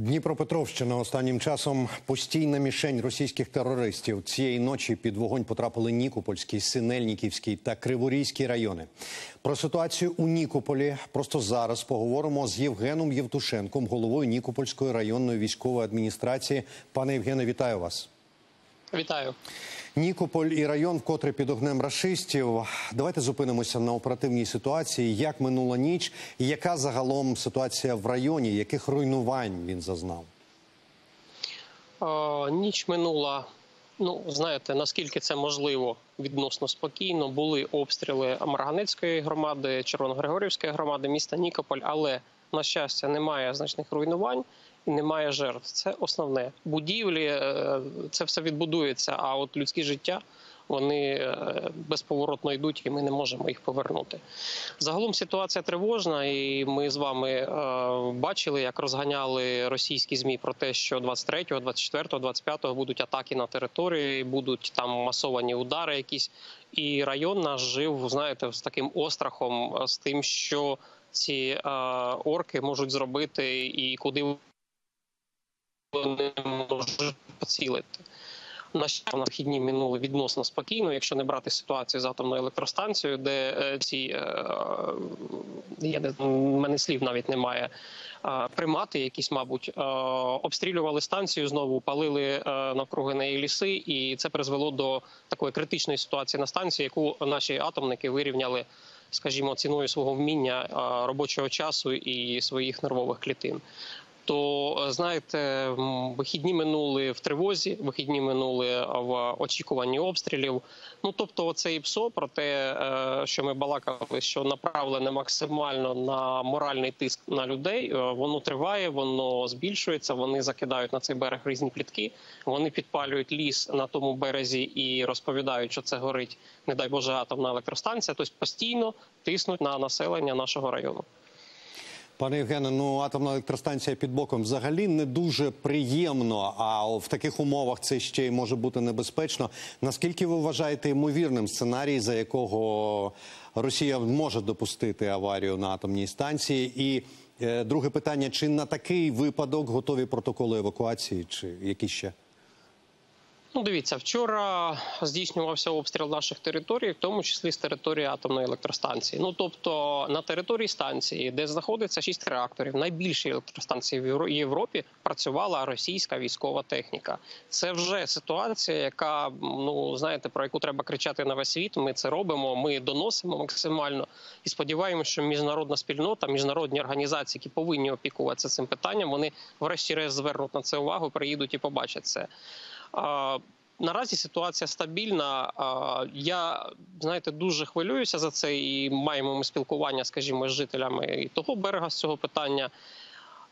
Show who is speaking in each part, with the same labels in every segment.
Speaker 1: Дніпропетровщина останнім часом постійна мішень російських терористів. Цієї ночі під вогонь потрапили Нікопольський, Синельниківський та Криворізький райони. Про ситуацію у Нікополі просто зараз поговоримо з Євгеном Євтушенком, головою Нікопольської районної військової адміністрації. Пане Євгене, вітаю вас.
Speaker 2: Вітаю.
Speaker 1: Нікополь і район, вкотре під огнем рашистів. Давайте зупинимося на оперативній ситуації. Як минула ніч, яка загалом ситуація в районі, яких руйнувань він зазнав?
Speaker 2: Е, ніч минула. Ну, знаєте, наскільки це можливо відносно спокійно. Були обстріли Марганецької громади, Червоногригорівської громади, міста Нікополь, але на щастя немає значних руйнувань немає жертв. Це основне. Будівлі е, це все відбудується. А от людські життя вони е, безповоротно йдуть, і ми не можемо їх повернути. Загалом ситуація тривожна, і ми з вами е, бачили, як розганяли російські змі про те, що 23, 24, 25 будуть атаки на території, будуть там масовані удари, якісь і район наш жив, знаєте, з таким острахом, з тим, що ці орки можуть зробити і куди вони можуть поцілити. На щастя, вхідні минули відносно спокійно, якщо не брати ситуацію з атомною електростанцією, де е, ці е, я не мене слів навіть немає. е, Примати, якісь, мабуть, е, обстрілювали станцію знову, палили е, навкруги неї ліси, і це призвело до такої критичної ситуації на станції, яку наші атомники вирівняли, скажімо, ціною свого вміння е, робочого часу і своїх нервових клітин то знаєте, вихідні минули в тривозі, вихідні минули в очікуванні обстрілів. Ну тобто, оцей ПСО про те, е, що ми балакали, що направлене максимально на моральний тиск на людей, е, воно триває, воно збільшується. Вони закидають на цей берег різні плітки. Вони підпалюють ліс на тому березі і розповідають, що це горить, не дай Боже, атомна електростанція. Тобто постійно тиснуть на населення нашого району.
Speaker 1: Пане Євгене, ну атомна електростанція під боком взагалі не дуже приємно. А в таких умовах це ще й може бути небезпечно. Наскільки ви вважаєте ймовірним сценарій, за якого Росія може допустити аварію на атомній станції? І е, друге питання: чи на такий випадок готові протоколи евакуації, чи які ще?
Speaker 2: Ну, дивіться, вчора здійснювався обстріл наших територій, в тому числі з території атомної електростанції. Ну тобто на території станції, де знаходиться шість реакторів, найбільші електростанції в Європі, працювала російська військова техніка. Це вже ситуація, яка ну знаєте, про яку треба кричати на весь світ. Ми це робимо. Ми доносимо максимально і сподіваємося, що міжнародна спільнота, міжнародні організації, які повинні опікуватися цим питанням, вони врешті-решт звернуть на це увагу, приїдуть і побачать це. Наразі ситуація стабільна. Я знаєте, дуже хвилююся за це, і маємо ми спілкування, скажімо, з жителями і того берега з цього питання.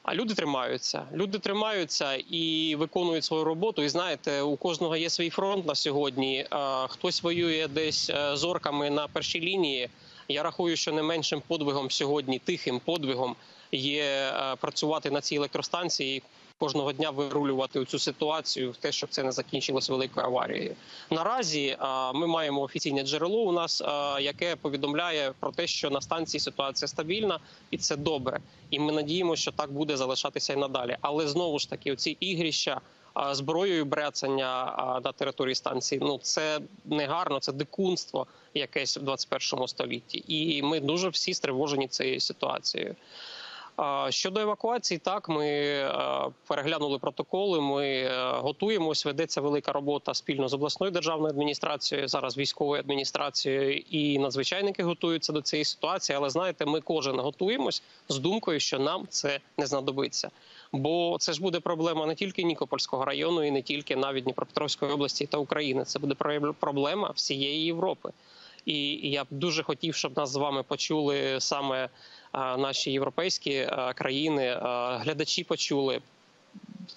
Speaker 2: А люди тримаються. Люди тримаються і виконують свою роботу. І знаєте, у кожного є свій фронт на сьогодні. Хтось воює десь е, з орками на першій лінії. Я рахую, що не меншим подвигом сьогодні, тихим подвигом є е, працювати на цій електростанції. Кожного дня вирулювати цю ситуацію в те, щоб це не закінчилось великою аварією. Наразі а, ми маємо офіційне джерело у нас, а, яке повідомляє про те, що на станції ситуація стабільна, і це добре. І ми надіємося, що так буде залишатися і надалі. Але знову ж таки, оці ігрища зброєю бряцання на території станції. Ну це не гарно, це дикунство якесь в 21 столітті. І ми дуже всі стривожені цією ситуацією. Щодо евакуації, так ми е, переглянули протоколи. Ми е, готуємось. Ведеться велика робота спільно з обласною державною адміністрацією, зараз військовою адміністрацією і надзвичайники готуються до цієї ситуації. Але знаєте, ми кожен готуємось з думкою, що нам це не знадобиться. Бо це ж буде проблема не тільки Нікопольського району, і не тільки навіть Дніпропетровської області та України. Це буде про- проблема всієї Європи. І я б дуже хотів, щоб нас з вами почули саме наші європейські країни, глядачі почули,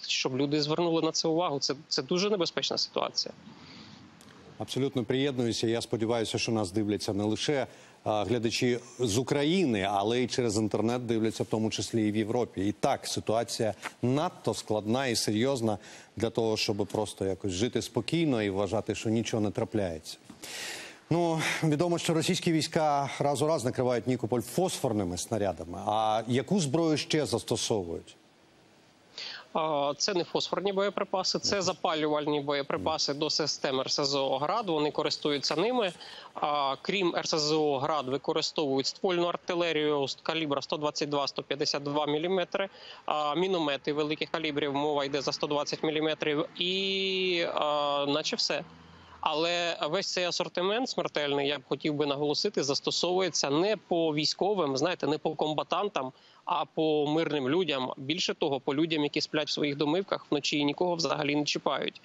Speaker 2: щоб люди звернули на це увагу. Це, це дуже небезпечна ситуація.
Speaker 1: Абсолютно приєднуюся. Я сподіваюся, що нас дивляться не лише глядачі з України, але й через інтернет дивляться, в тому числі і в Європі. І так ситуація надто складна і серйозна для того, щоб просто якось жити спокійно і вважати, що нічого не трапляється. Ну відомо, що російські війська раз у раз накривають Нікополь фосфорними снарядами. А яку зброю ще застосовують?
Speaker 2: Це не фосфорні боєприпаси, це запалювальні боєприпаси до систем РСЗО «Град». Вони користуються ними. Крім РСЗО «Град», використовують ствольну артилерію з калібра 122-152 мм, міномети великих калібрів, мова йде за 120 мм, і наче все. Але весь цей асортимент смертельний, я б хотів би наголосити, застосовується не по військовим, знаєте, не по комбатантам, а по мирним людям. Більше того, по людям, які сплять в своїх домивках вночі і нікого взагалі не чіпають.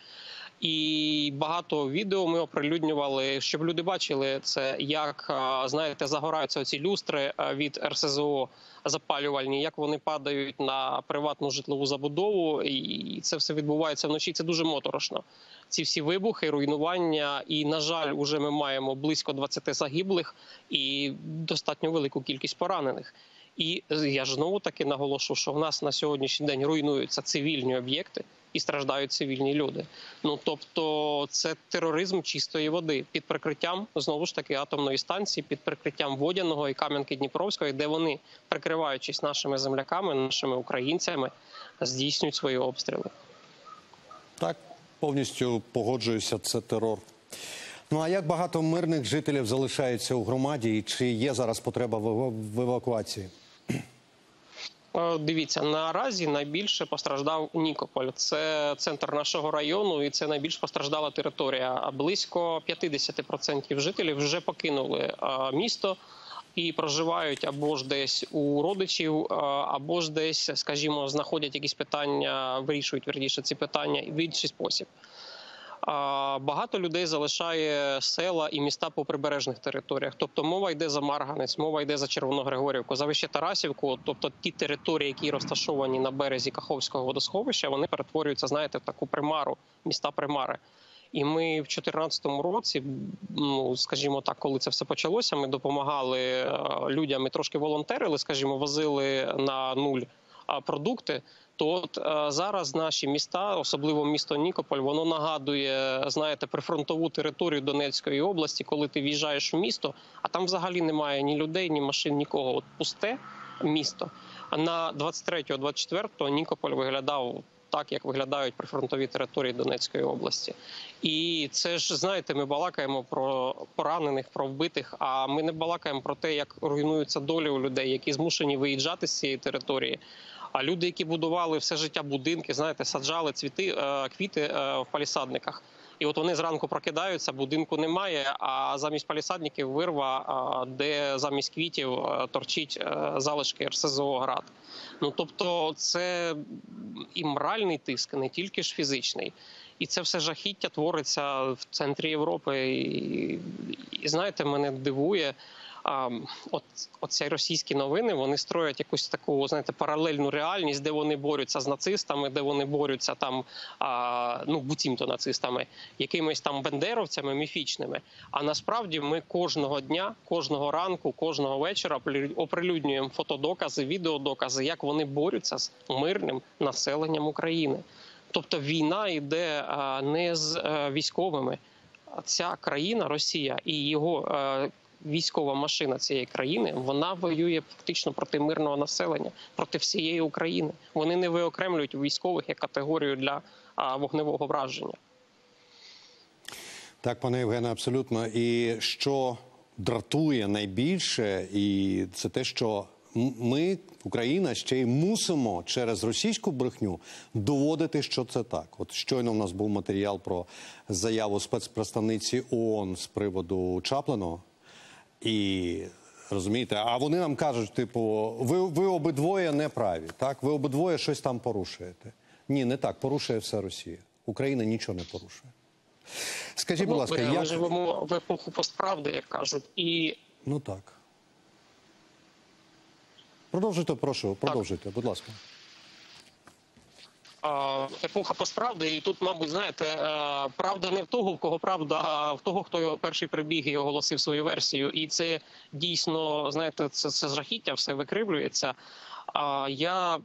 Speaker 2: І багато відео ми оприлюднювали, щоб люди бачили це, як знаєте, загораються ці люстри від РСЗО запалювальні, як вони падають на приватну житлову забудову, і це все відбувається вночі. Це дуже моторошно. Ці всі вибухи, руйнування, і на жаль, уже ми маємо близько 20 загиблих і достатньо велику кількість поранених. І я ж знову таки наголошу, що в нас на сьогоднішній день руйнуються цивільні об'єкти і страждають цивільні люди. Ну тобто, це тероризм чистої води під прикриттям знову ж таки атомної станції, під прикриттям водяного і Кам'янки Дніпровської, де вони, прикриваючись нашими земляками, нашими українцями, здійснюють свої обстріли.
Speaker 1: Так, повністю погоджуюся, це терор. Ну а як багато мирних жителів залишається у громаді, і чи є зараз потреба в ев- в евакуації?
Speaker 2: Е, Дивіться, наразі найбільше постраждав Нікополь. Це центр нашого району, і це найбільш постраждала територія. Близько 50% жителів вже покинули е, місто і проживають або ж десь у родичів, е, або ж десь, скажімо, знаходять якісь питання, вирішують верніше ці питання в інший спосіб. Багато людей залишає села і міста по прибережних територіях. Тобто мова йде за Марганець, мова йде за Червоногригорівку, за Вище Тарасівку. Тобто ті території, які розташовані на березі Каховського водосховища, вони перетворюються, знаєте, в таку примару, міста примари. І ми в 2014 році, ну скажімо так, коли це все почалося, ми допомагали е, людям і трошки волонтерили, скажімо, возили на нуль продукти. То от е, зараз наші міста, особливо місто Нікополь, воно нагадує, знаєте, прифронтову територію Донецької області, коли ти в'їжджаєш в місто, а там взагалі немає ні людей, ні машин, нікого. От пусте місто. А на 23-24 Нікополь виглядав так, як виглядають прифронтові території Донецької області. І це ж знаєте, ми балакаємо про поранених, про вбитих. А ми не балакаємо про те, як руйнуються долі у людей, які змушені виїжджати з цієї території. А люди, які будували все життя будинки, знаєте, саджали цвіти, е, квіти е, в палісадниках. І от вони зранку прокидаються, будинку немає. А замість палісадників вирва, е, де замість квітів торчить залишки РСЗО град. Ну тобто, це і моральний тиск, не тільки ж фізичний. І це все жахіття твориться в центрі Європи. І, і знаєте, мене дивує. От оці російські новини вони строять якусь таку знаєте паралельну реальність, де вони борються з нацистами, де вони борються там а, ну буцімто нацистами, якимись там бендеровцями міфічними. А насправді ми кожного дня, кожного ранку, кожного вечора оприлю- оприлюднюємо фотодокази, відеодокази, як вони борються з мирним населенням України. Тобто війна йде не з е, військовими. Ця країна, Росія і його е, військова машина цієї країни, вона воює фактично проти мирного населення, проти всієї України. Вони не виокремлюють військових як категорію для вогневого враження.
Speaker 1: Так, пане Євгене, абсолютно. І що дратує найбільше, і це те, що ми, Україна, ще й мусимо через російську брехню доводити, що це так. От щойно в нас був матеріал про заяву спецпредставниці ООН з приводу Чаплиного. І розумієте, а вони нам кажуть, типу, ви, ви обидвоє не праві, так? Ви обидвоє щось там порушуєте. Ні, не так. Порушує все Росія. Україна нічого не порушує. Скажіть, будь ласка,
Speaker 2: Ну, ми,
Speaker 1: як
Speaker 2: живемо в епоху постправди, як кажуть, і
Speaker 1: ну так. Продовжуйте, прошу, продовжуйте, будь ласка.
Speaker 2: А, епоха постправди, і тут, мабуть, знаєте, е, правда не в того, в кого правда, а в того, хто перший прибіг і оголосив свою версію. І це дійсно, знаєте, це, це жахіття, все викривлюється. А я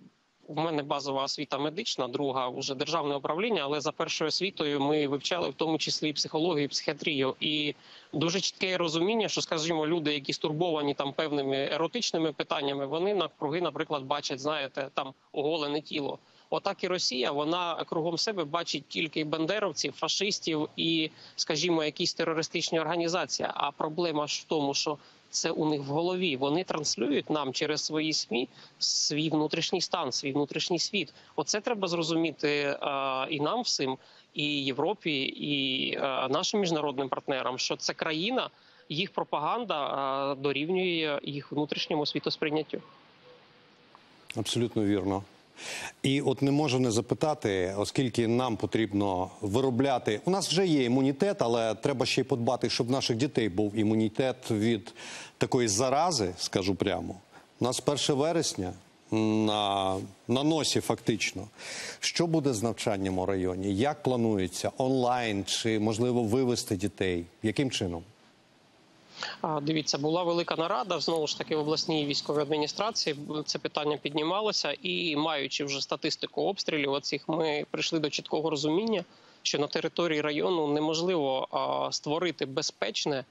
Speaker 2: у мене базова освіта медична, друга вже державне управління, але за першою освітою ми вивчали в тому числі психологію, психіатрію. І дуже чітке розуміння, що, скажімо, люди, які стурбовані там певними еротичними питаннями, вони навкруги, наприклад, бачать, знаєте, там оголене тіло. Отак і Росія вона кругом себе бачить тільки бандеровців, фашистів і, скажімо, якісь терористичні організації. А проблема ж в тому, що це у них в голові. Вони транслюють нам через свої СМІ свій внутрішній стан, свій внутрішній світ. Оце треба зрозуміти е, і нам всім, і Європі, і е, нашим міжнародним партнерам, що це країна, їх пропаганда е, дорівнює їх внутрішньому світосприйняттю.
Speaker 1: Абсолютно вірно. І от не можу не запитати, оскільки нам потрібно виробляти. У нас вже є імунітет, але треба ще й подбати, щоб в наших дітей був імунітет від такої зарази, скажу прямо. У нас 1 вересня на, на носі, фактично. Що буде з навчанням у районі? Як планується? Онлайн чи можливо вивести дітей? Яким чином?
Speaker 2: Дивіться, була велика нарада знову ж таки в обласній військовій адміністрації. Це питання піднімалося, і маючи вже статистику обстрілів, оцих ми прийшли до чіткого розуміння, що на території району неможливо створити безпечне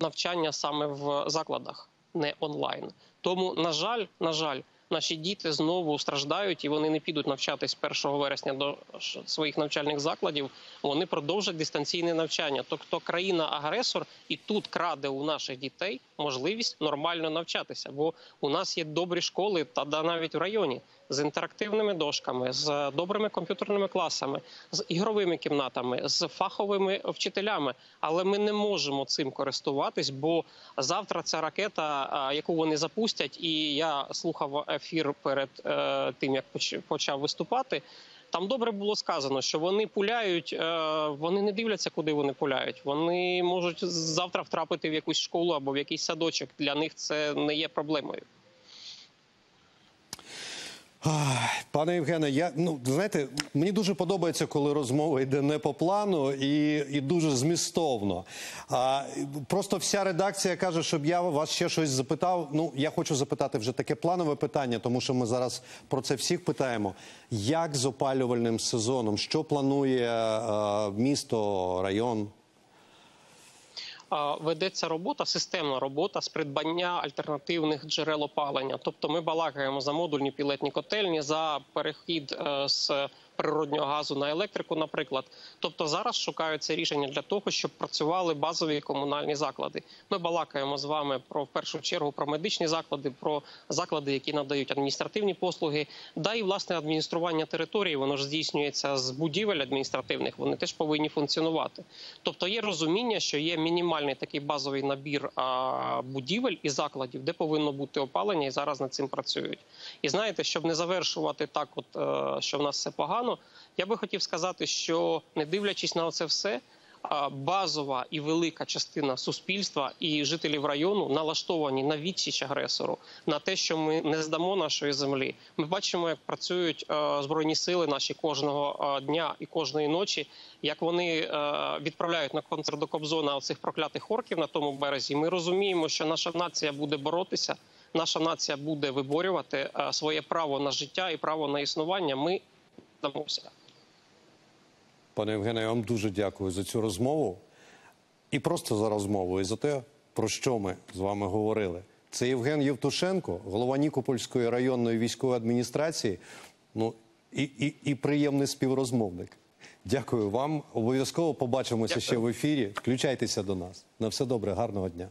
Speaker 2: навчання саме в закладах, не онлайн. Тому, на жаль, на жаль. Наші діти знову страждають і вони не підуть навчатись 1 вересня до своїх навчальних закладів. Вони продовжать дистанційне навчання. Тобто країна-агресор і тут краде у наших дітей можливість нормально навчатися. Бо у нас є добрі школи, та навіть в районі з інтерактивними дошками, з добрими комп'ютерними класами, з ігровими кімнатами, з фаховими вчителями. Але ми не можемо цим користуватись, бо завтра ця ракета, яку вони запустять, і я слухав ефір перед е, тим, як почав виступати. Там добре було сказано, що вони пуляють, е, вони не дивляться, куди вони пуляють. Вони можуть завтра втрапити в якусь школу або в якийсь садочок. Для них це не є проблемою.
Speaker 1: Пане Євгене, я ну знаєте, мені дуже подобається, коли розмова йде не по плану і, і дуже змістовно. А просто вся редакція каже, щоб я вас ще щось запитав. Ну я хочу запитати вже таке планове питання, тому що ми зараз про це всіх питаємо. Як з опалювальним сезоном? Що планує е, місто, район?
Speaker 2: А, ведеться робота, системна робота з придбання альтернативних джерел опалення. Тобто ми балакаємо за модульні пілетні котельні, за перехід е, з природнього газу на електрику, наприклад. Тобто зараз шукаються рішення для того, щоб працювали базові комунальні заклади. Ми балакаємо з вами про в першу чергу про медичні заклади, про заклади, які надають адміністративні послуги, да і власне адміністрування території. Воно ж здійснюється з будівель адміністративних. Вони теж повинні функціонувати. Тобто є розуміння, що є мінімальний такий базовий набір будівель і закладів, де повинно бути опалення, і зараз над цим працюють. І знаєте, щоб не завершувати так, от е, що в нас все погано. Я би хотів сказати, що не дивлячись на це все. Базова і велика частина суспільства і жителів району налаштовані на відсіч агресору, на те, що ми не здамо нашої землі. Ми бачимо, як працюють збройні сили наші кожного дня і кожної ночі, як вони відправляють на концерт до Кобзона оцих проклятих орків на тому березі. Ми розуміємо, що наша нація буде боротися, наша нація буде виборювати своє право на життя і право на існування. Ми дамося.
Speaker 1: Пане Євгене, я вам дуже дякую за цю розмову. І просто за розмову, і за те, про що ми з вами говорили. Це Євген Євтушенко, голова Нікопольської районної військової адміністрації. Ну і, і, і приємний співрозмовник. Дякую вам. Обов'язково побачимося
Speaker 2: Дякую.
Speaker 1: ще в ефірі. Включайтеся до нас. На все добре, гарного дня.